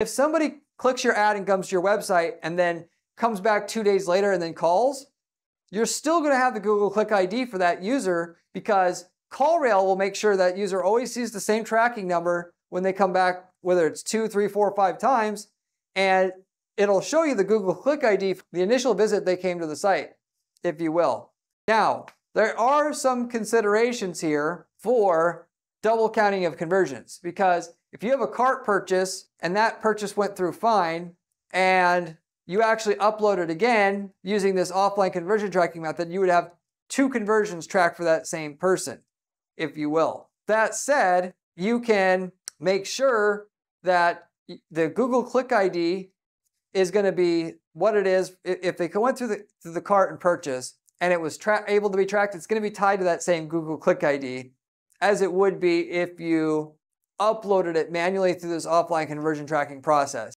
If somebody clicks your ad and comes to your website and then comes back two days later and then calls, you're still going to have the Google Click ID for that user because CallRail will make sure that user always sees the same tracking number when they come back, whether it's two, three, four, five times, and it'll show you the Google Click ID for the initial visit they came to the site, if you will. Now, there are some considerations here for double counting of conversions because if you have a cart purchase and that purchase went through fine and you actually upload it again using this offline conversion tracking method, you would have two conversions tracked for that same person, if you will. That said, you can make sure that the Google Click ID is going to be what it is. If they went through the, through the cart and purchase and it was able to be tracked, it's going to be tied to that same Google Click ID as it would be if you uploaded it manually through this offline conversion tracking process.